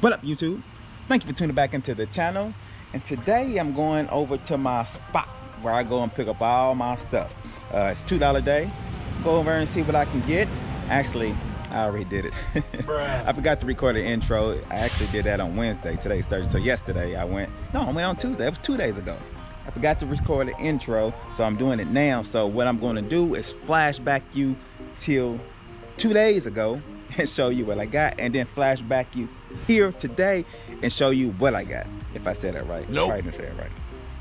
What up, YouTube? Thank you for tuning back into the channel. And today I'm going over to my spot where I go and pick up all my stuff. Uh, it's $2 day. Go over and see what I can get. Actually, I already did it. I forgot to record the intro. I actually did that on Wednesday. Today's Thursday. So yesterday I went, no, I went on Tuesday. It was two days ago. I forgot to record the intro, so I'm doing it now. So what I'm gonna do is flashback you till two days ago and show you what I got, and then flashback you here today and show you what I got. If I said that right. Nope. I didn't say it right.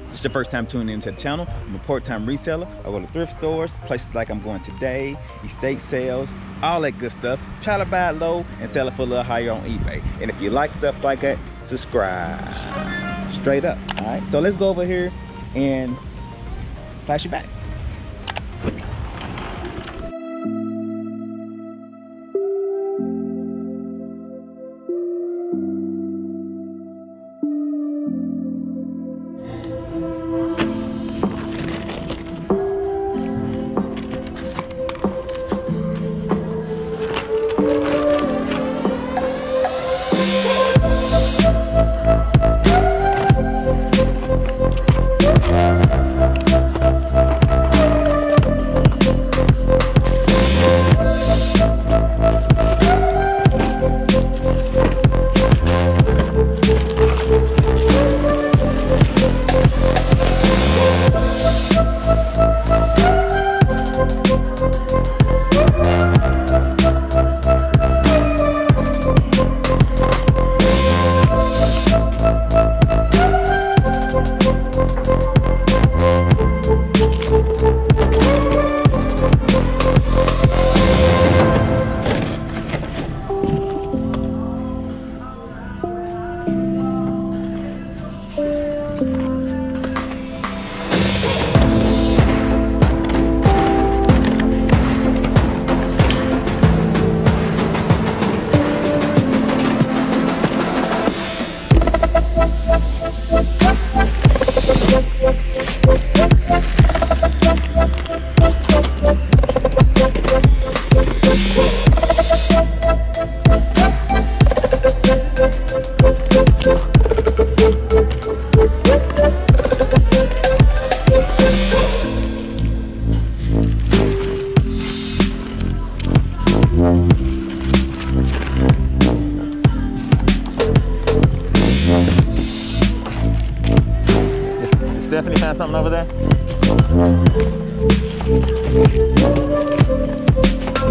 If it's your first time tuning into the channel, I'm a part-time reseller. I go to thrift stores, places like I'm going today, estate sales, all that good stuff. Try to buy it low and sell it for a little higher on eBay. And if you like stuff like that, subscribe. Straight up. All right. So let's go over here and flash you back. Did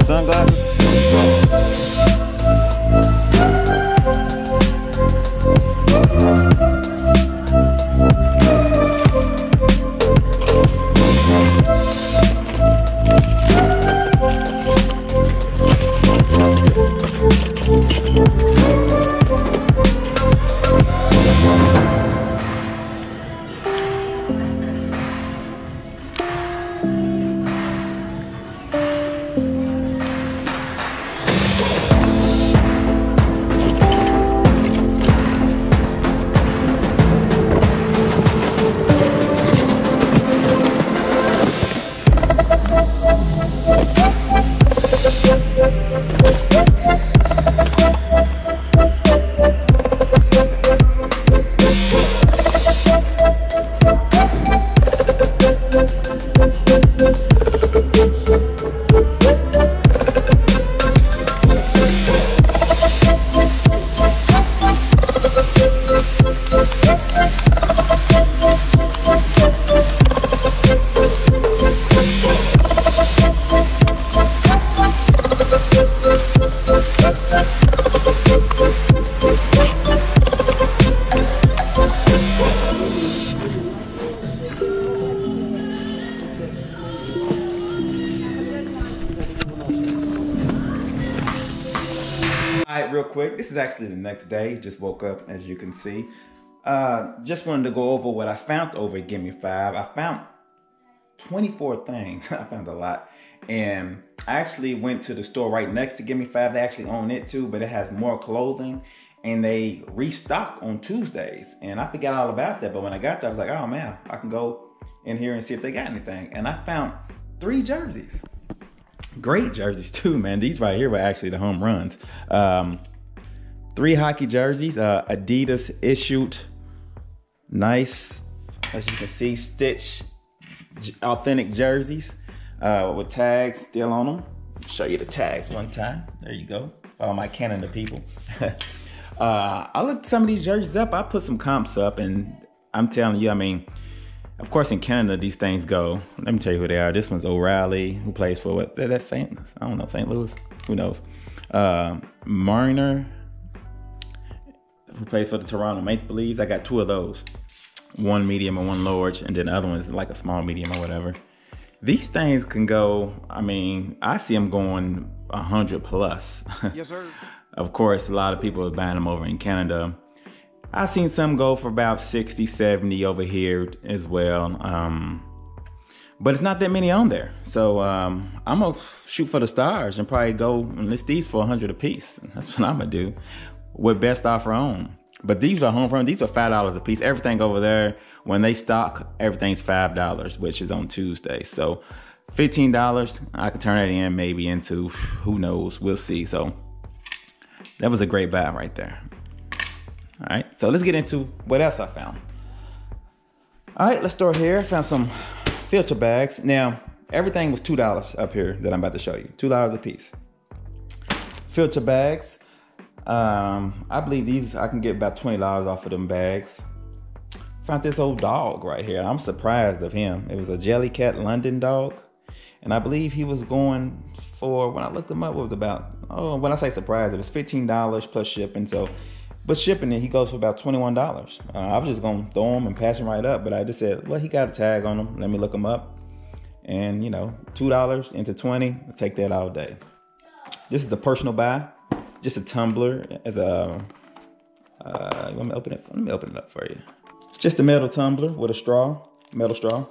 sunglasses? Is actually the next day. Just woke up, as you can see. Uh, just wanted to go over what I found over Gimme Five. I found 24 things. I found a lot. And I actually went to the store right next to Gimme Five. They actually own it too, but it has more clothing. And they restock on Tuesdays. And I forgot all about that. But when I got there, I was like, oh man, I can go in here and see if they got anything. And I found three jerseys. Great jerseys too, man. These right here were actually the home runs. Um, three hockey jerseys, uh, Adidas issued, nice, as you can see, stitch, authentic jerseys uh, with tags still on them. Show you the tags one time. There you go. All my Canada people. uh, I looked some of these jerseys up. I put some comps up, and I'm telling you, I mean, of course, in Canada, these things go. Let me tell you who they are. This one's O'Reilly, who plays for what? That's Saint. I don't know, St. Louis. Who knows? Uh, Marner, who plays for the Toronto Maple Leafs. I got two of those, one medium and one large, and then the other one is like a small medium or whatever. These things can go. I mean, I see them going a hundred plus. yes, sir. of course, a lot of people are buying them over in Canada I've seen some go for about 60, 70 over here as well. Um, but it's not that many on there. So um, I'm gonna shoot for the stars and probably go and list these for 100 a piece. That's what I'm gonna do with best offer on. But these are home from. These are five dollars a piece. Everything over there, when they stock, everything's five dollars, which is on Tuesday. So fifteen dollars, I can turn that in maybe into who knows. We'll see. So that was a great buy right there. All right, so let's get into what else I found. All right, let's start here. I found some filter bags. Now, everything was $2 up here that I'm about to show you. $2 a piece. Filter bags. Um, I believe these, I can get about $20 off of them bags. Found this old dog right here. I'm surprised of him. It was a Jellycat London dog. And I believe he was going for, when I looked him up, it was about, oh, when I say surprised, it was $15 plus shipping. So but shipping it, he goes for about twenty one dollars. Uh, I was just gonna throw him and pass him right up, but I just said, well, he got a tag on him. Let me look him up, and you know, two dollars into twenty, I'll take that all day. This is the personal buy, just a tumbler as a. Uh, let me open it. Let me open it up for you. It's just a metal tumbler with a straw, metal straw.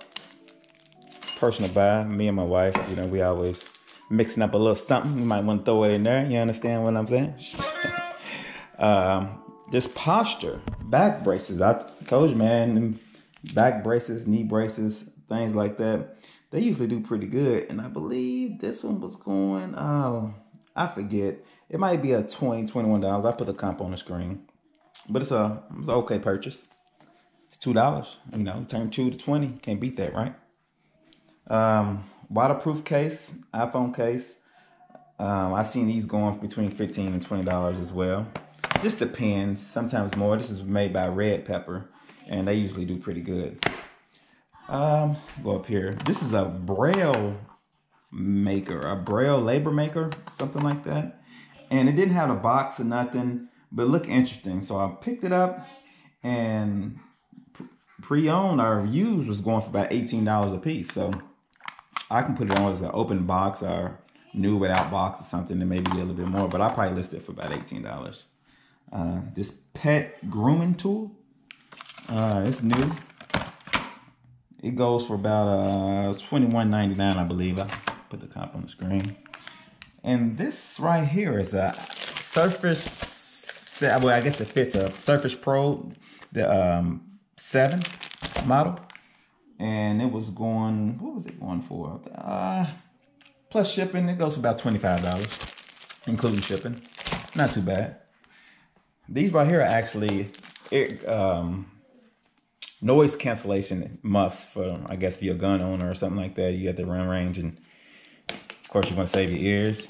Personal buy. Me and my wife, you know, we always mixing up a little something. You might want to throw it in there. You understand what I'm saying? um, this posture, back braces. I told you, man, back braces, knee braces, things like that. They usually do pretty good. And I believe this one was going, oh, I forget. It might be a 20 $21. I put the comp on the screen. But it's a it's an okay purchase. It's two dollars. You know, turn two to twenty. Can't beat that, right? Um, waterproof case, iPhone case. Um, I've seen these going between fifteen and twenty dollars as well. Just depends, sometimes more. This is made by Red Pepper, and they usually do pretty good. Um, go up here. This is a Braille maker, a Braille labor maker, something like that. And it didn't have a box or nothing, but look interesting. So I picked it up and pre-owned or used was going for about $18 a piece. So I can put it on as an open box or new without box or something and maybe a little bit more, but I probably list it for about $18. Uh, this pet grooming tool. Uh, it's new. It goes for about uh, $21.99, I believe. Put the comp on the screen. And this right here is a Surface, well, I guess it fits a Surface Pro, the um, 7 model. And it was going, what was it going for? Uh, plus shipping, it goes about $25, including shipping. Not too bad. These right here are actually um, noise cancellation muffs for, I guess, if you're a gun owner or something like that. You got the run range, and of course, you want to save your ears.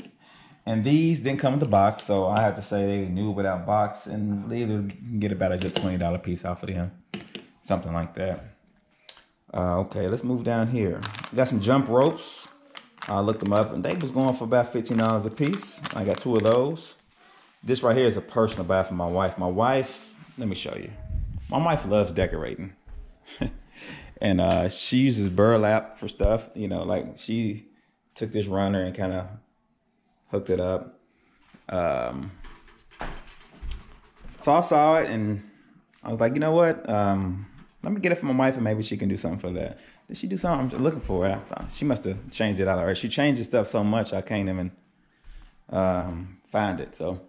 And these didn't come with the box, so I have to say they new without box, and they can get about a good twenty dollar piece off of them, something like that. Uh, okay, let's move down here. We got some jump ropes. I looked them up, and they was going for about fifteen dollars a piece. I got two of those. This right here is a personal buy for my wife. My wife, let me show you. My wife loves decorating. and uh, she uses burlap for stuff. You know, like she took this runner and kind of hooked it up. Um, so I saw it and I was like, you know what? Um, let me get it for my wife and maybe she can do something for that. Did she do something I'm looking for? it. I thought she must have changed it out her. She changes stuff so much I can't even um, find it. So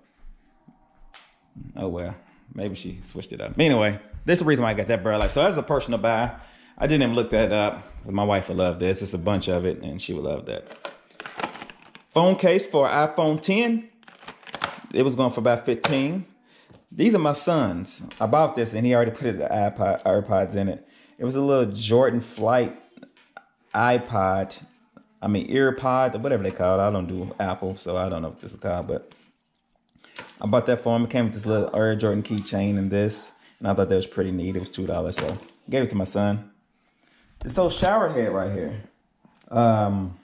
Oh well, maybe she switched it up. Anyway, this is the reason why I got that burlap. So as a personal buy, I didn't even look that up. My wife would love this. It's a bunch of it, and she would love that. Phone case for iPhone 10. It was going for about 15. These are my sons. I bought this and he already put his iPod, AirPods in it. It was a little Jordan Flight iPod. I mean, EarPod, or whatever they call it. I don't do Apple, so I don't know what this is called, but I bought that for him. It came with this little Air Jordan keychain and this, and I thought that was pretty neat. It was $2, so I gave it to my son. This old shower head right here. Um,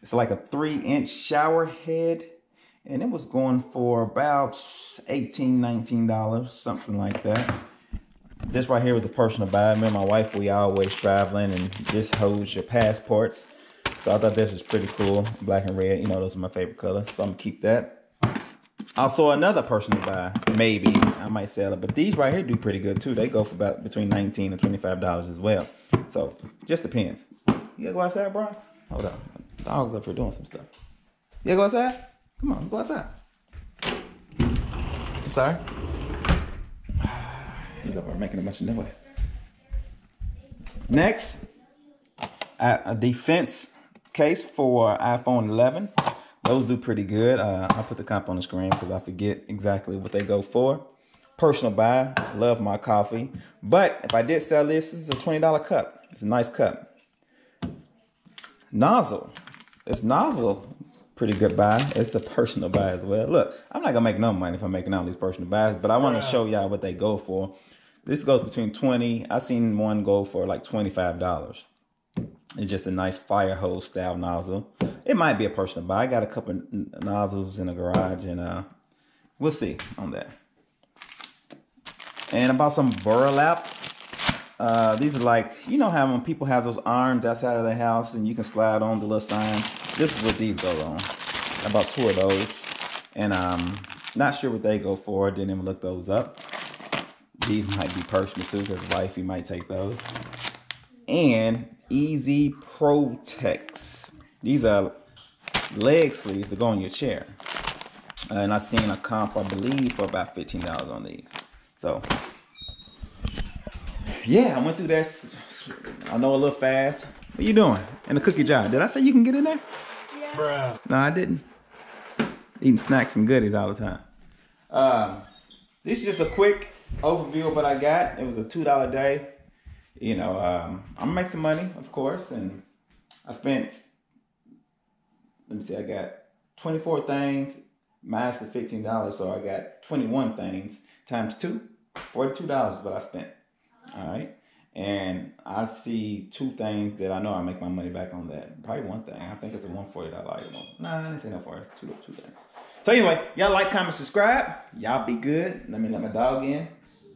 it's like a three inch shower head and it was going for about 18 19 dollars something like that. This right here was a personal buy. Me and my wife we always traveling and this holds your passports. So i thought this was pretty cool black and red you know those are my favorite colors so i'm gonna keep that also another person to buy maybe i might sell it but these right here do pretty good too they go for about between 19 and 25 dollars as well so just depends you gotta go outside bronx hold on dog's up here doing some stuff you gotta go outside Come on, let's go outside. I'm sorry. He's there making a bunch of noise. Next, a defense case for iPhone 11. Those do pretty good. Uh, I'll put the comp on the screen because I forget exactly what they go for. Personal buy. Love my coffee. But if I did sell this, this is a $20 cup. It's a nice cup. Nozzle. This nozzle pretty good buy. It's a personal buy as well. Look, I'm not gonna make no money if I'm making all these personal buys, but I want to show y'all what they go for. This goes between 20. I seen one go for like $25. It's just a nice fire hose style nozzle. It might be a personal buy. I got a couple nozzles in the garage and uh we'll see on that. And about some burlap. Uh, these are like, you know how when people have those arms outside of their house and you can slide on the little sign this is what these go on. About two of those. And um not sure what they go for. Didn't even look those up. These might be personal too, because wifey might take those. And Easy Protects. These are leg sleeves to go on your chair. Uh, and I seen a comp, I believe, for about $15 on these. So, yeah, I went through that. I know a little fast. What you doing? In the cookie jar. Did I say you can get in there? Yeah. Bruh. No, I didn't. Eating snacks and goodies all the time. Um, this is just a quick overview of what I got. It was a two dollar day. You know, um, I'm gonna make some money, of course, and I spent. Let me see. I got 24 things minus the 15 dollars, so I got 21 things times two. 42 dollars is what I spent. All right. And I see two things that I know I make my money back on that. Probably one thing. I think it's a one forty dollar item. Nah, I didn't say no for it. Two, two things. So anyway, y'all like, comment, subscribe. Y'all be good. Let me let my dog in.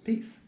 Peace.